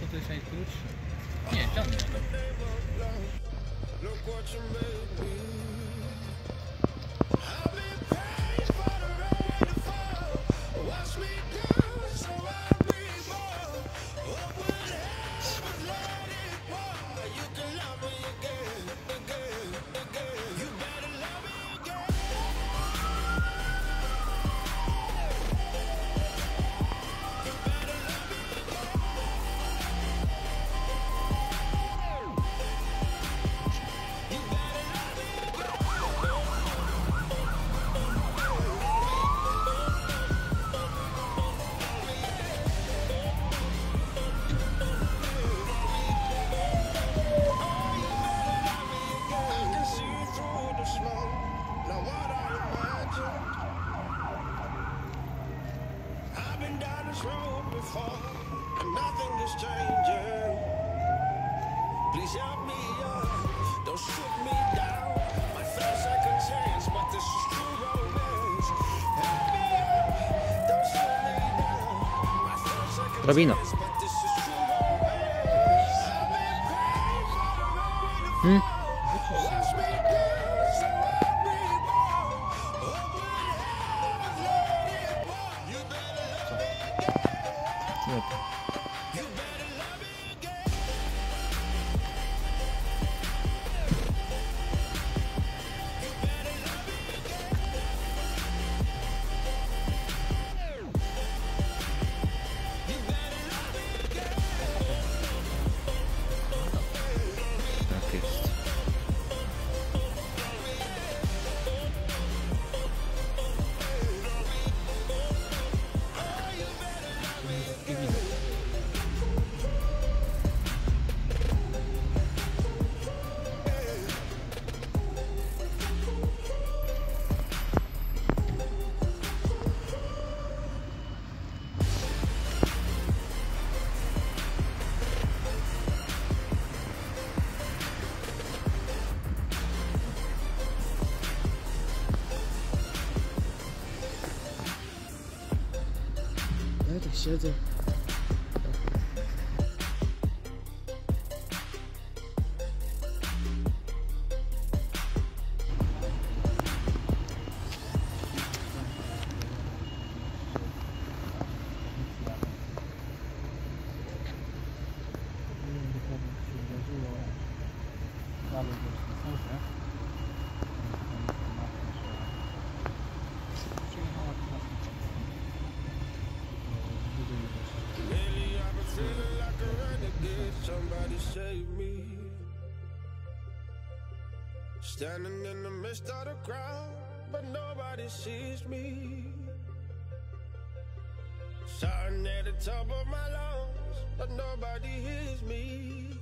dat is heen koers. Nee, dat niet. Been down this road before, and nothing is changing. Please help me up, don't shoot me down. My chance, but this is true romance. Help me up, don't shoot me down. My first second Drabina. chance, but this is true romance. I've been praying for the hmm? rain 이렇게씻어 주. Save me. Standing in the midst of the crowd, but nobody sees me. Shouting at the top of my lungs, but nobody hears me.